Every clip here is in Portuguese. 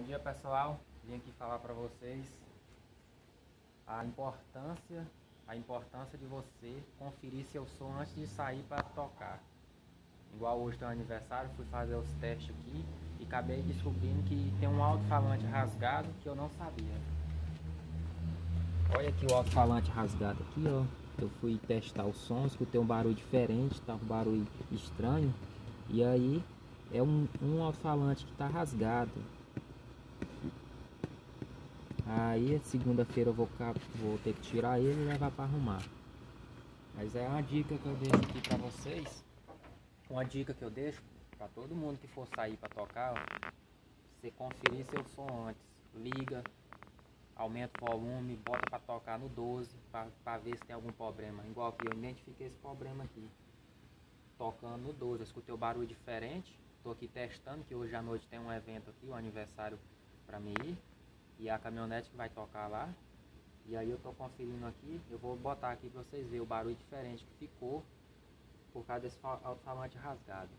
Bom dia pessoal, vim aqui falar para vocês a importância, a importância de você conferir seu som antes de sair para tocar. Igual hoje tem um aniversário, fui fazer os testes aqui e acabei descobrindo que tem um alto-falante rasgado que eu não sabia. Olha aqui o alto-falante rasgado aqui, ó. Eu fui testar o som, escutei um barulho diferente, tá um barulho estranho. E aí é um, um alto-falante que tá rasgado. Aí segunda-feira eu vou, vou ter que tirar ele e levar para arrumar. Mas é uma dica que eu deixo aqui para vocês. Uma dica que eu deixo para todo mundo que for sair para tocar, você conferir seu som antes. Liga, aumenta o volume, bota para tocar no 12 para ver se tem algum problema. Igual que eu identifiquei esse problema aqui. Tocando no 12, eu escutei o barulho diferente. Estou aqui testando que hoje à noite tem um evento aqui, um aniversário para mim ir e a caminhonete que vai tocar lá. E aí eu tô conferindo aqui, eu vou botar aqui para vocês verem o barulho diferente que ficou por causa desse alto-falante rasgado.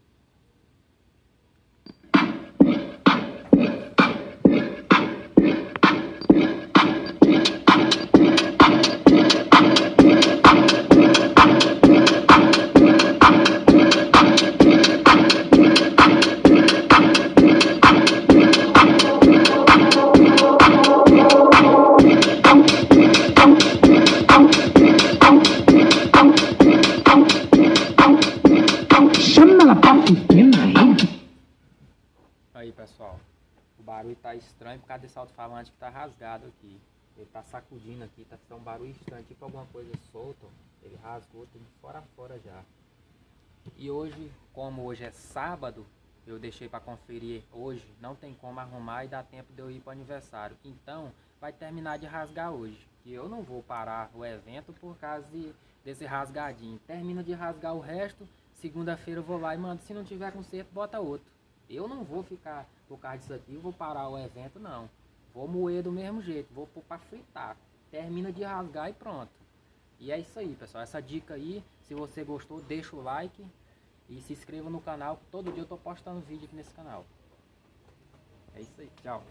Pessoal, o barulho tá estranho por causa desse alto-falante que tá rasgado aqui. Ele tá sacudindo aqui, tá ficando um barulho estranho, tipo alguma coisa solta. Ele rasgou tudo fora fora já. E hoje, como hoje é sábado, eu deixei para conferir hoje, não tem como arrumar e dá tempo de eu ir para aniversário. Então, vai terminar de rasgar hoje. E eu não vou parar o evento por causa de, desse rasgadinho. Termina de rasgar o resto, segunda-feira eu vou lá e mando. Se não tiver conserto, bota outro. Eu não vou ficar por causa disso aqui, vou parar o evento, não. Vou moer do mesmo jeito, vou pôr para fritar. Termina de rasgar e pronto. E é isso aí, pessoal. Essa dica aí, se você gostou, deixa o like e se inscreva no canal. Todo dia eu tô postando vídeo aqui nesse canal. É isso aí. Tchau.